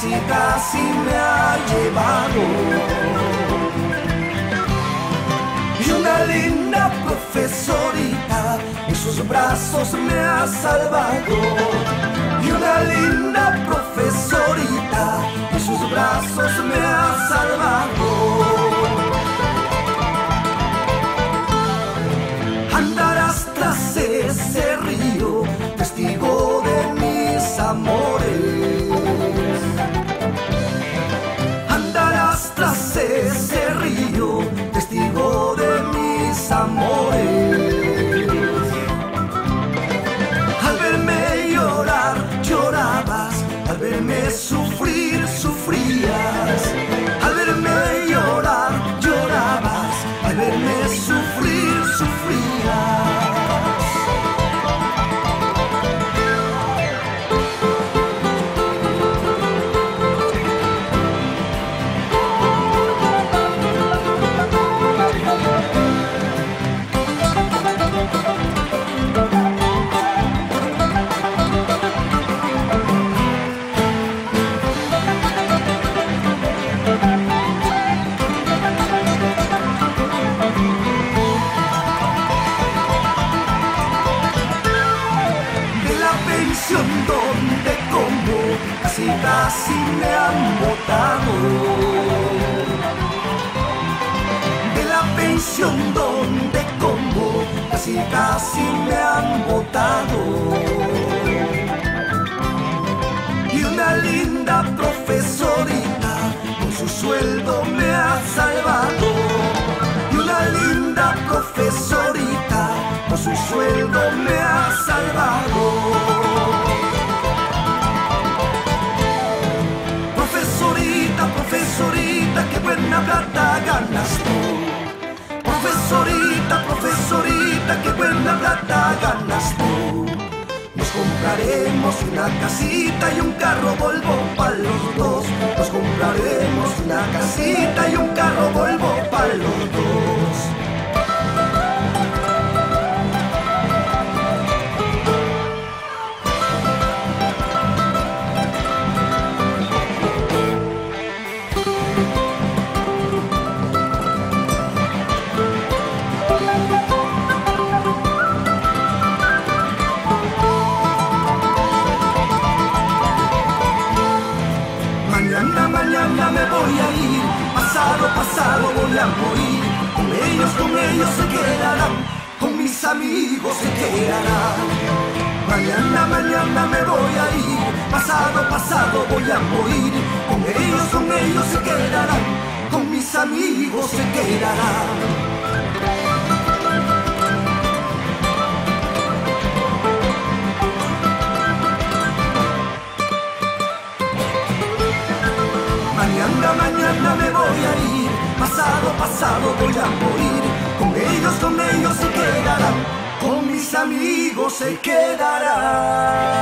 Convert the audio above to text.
casi casi me ha llevado. Y una linda profesorita en sus brazos me ha salvado. Y una linda profesorita en sus brazos me ha salvado. Andarás tras ese río, casi me han botado. De la pensión donde como casi casi me han botado. Y una linda profesorita con su sueldo me ha salvado. Y una linda profesorita con su sueldo me ha salvado. Una casita y un carro Volvo para los dos. Nos compraremos una casita y un carro pasado, voy a morir. Con ellos, con ellos se quedarán, con mis amigos se quedarán. Mañana, mañana me voy a ir, pasado, pasado voy a morir. Con ellos, con ellos se quedarán, con mis amigos se quedarán. Mañana, mañana me voy a ir, pasado, pasado voy a morir. Con ellos, con ellos se quedarán, con mis amigos se quedarán.